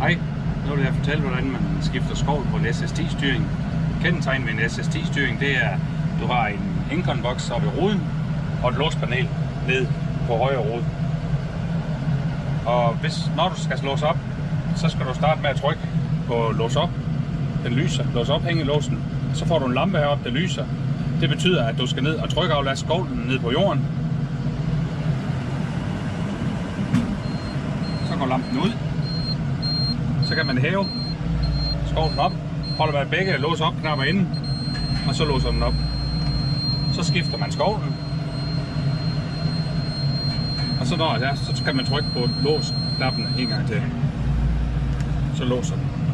Hej, nu vil jeg fortælle, hvordan man skifter skovl på en SST-styring. Kendetegn ved en SST-styring, det er, at du har en Incon-boks oppe i ruden og et låspanel ned på højre rod. Og hvis, når du skal låse op, så skal du starte med at trykke på lås op. Den lyser. Lås op, hænge låsen. Så får du en lampe heroppe, der lyser. Det betyder, at du skal ned og trykke aflaste skovlen ned på jorden. Så går lampen ud. Så kan man hæve skovlen op. Holder man begge låser op knapper inde, og så låser den op. Så skifter man skovlen. Og så når det er, så kan man trykke på låsknappen en gang til. Så låser den.